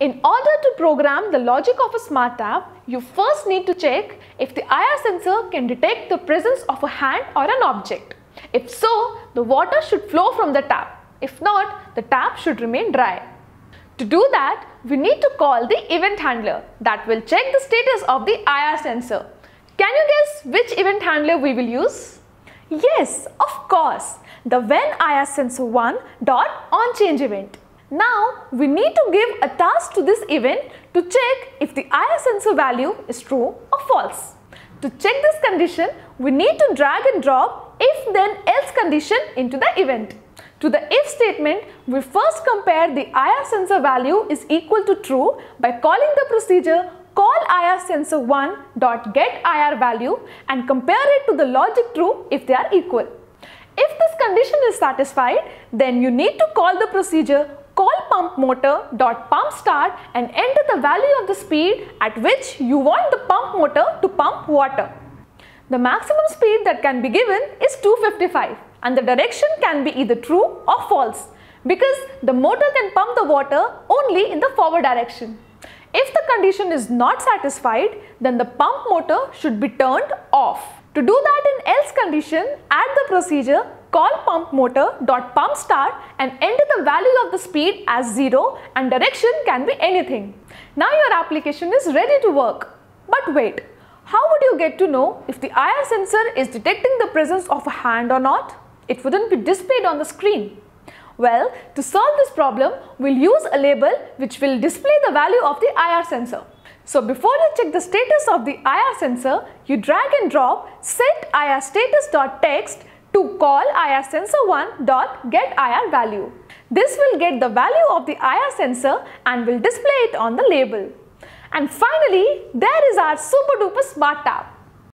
In order to program the logic of a smart tap, you first need to check if the IR sensor can detect the presence of a hand or an object. If so, the water should flow from the tap. If not, the tap should remain dry. To do that, we need to call the event handler that will check the status of the IR sensor. Can you guess which event handler we will use? Yes, of course, the when IR sensor 1 dot on change event. Now we need to give a task to this event to check if the IR sensor value is true or false. To check this condition, we need to drag and drop if then else condition into the event. To the if statement, we first compare the IR sensor value is equal to true by calling the procedure call IR sensor 1 dot get IR value and compare it to the logic true if they are equal. If this condition is satisfied, then you need to call the procedure pump motor dot pump start and enter the value of the speed at which you want the pump motor to pump water. The maximum speed that can be given is 255 and the direction can be either true or false because the motor can pump the water only in the forward direction. If the condition is not satisfied, then the pump motor should be turned off. To do that in else condition, add the procedure call pump motor dot pump start and enter the value of the speed as 0 and direction can be anything. Now your application is ready to work. But wait, how would you get to know if the IR sensor is detecting the presence of a hand or not? It wouldn't be displayed on the screen. Well, to solve this problem, we'll use a label which will display the value of the IR sensor. So before you check the status of the IR sensor, you drag and drop set IR status.text to call IR sensor 1 dot get IR value. This will get the value of the IR sensor and will display it on the label. And finally, there is our super duper smart tap.